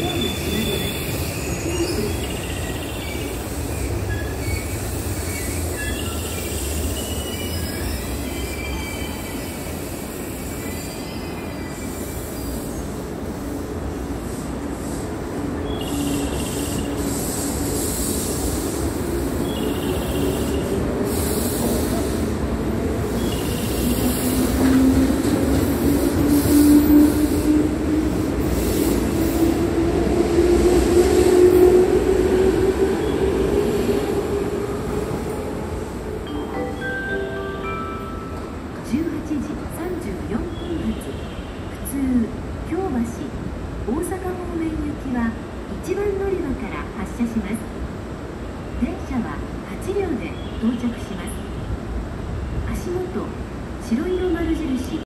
Yeah. 18時34分発普通京橋大阪方面行きは1番乗り場から発車します。電車は8両で到着します。足元